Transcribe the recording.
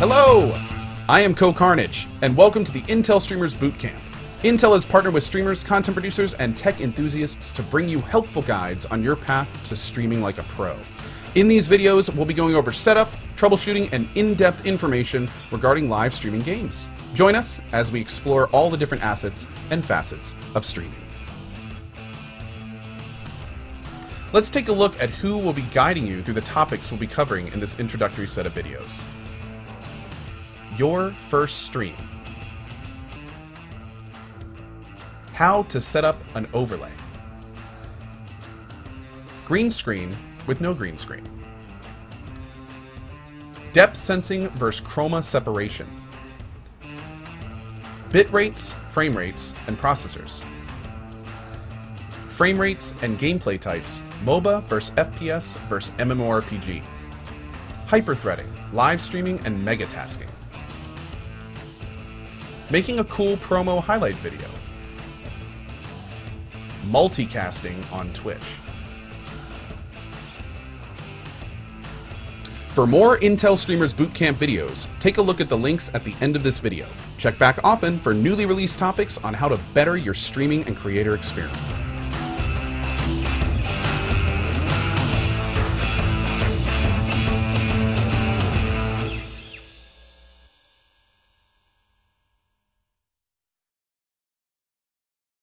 Hello! I am Cohh Carnage, and welcome to the Intel Streamers Bootcamp. Intel has partnered with streamers, content producers, and tech enthusiasts to bring you helpful guides on your path to streaming like a pro. In these videos, we'll be going over setup, troubleshooting, and in-depth information regarding live streaming games. Join us as we explore all the different assets and facets of streaming. Let's take a look at who will be guiding you through the topics we'll be covering in this introductory set of videos. Your first stream. How to set up an overlay. Green screen with no green screen. Depth sensing versus chroma separation. Bit rates, frame rates, and processors. Frame rates and gameplay types, MOBA versus FPS versus MMORPG. Hyperthreading, live streaming, and megatasking. Making a cool promo highlight video. Multicasting on Twitch. For more Intel Streamers Bootcamp videos, take a look at the links at the end of this video. Check back often for newly released topics on how to better your streaming and creator experience.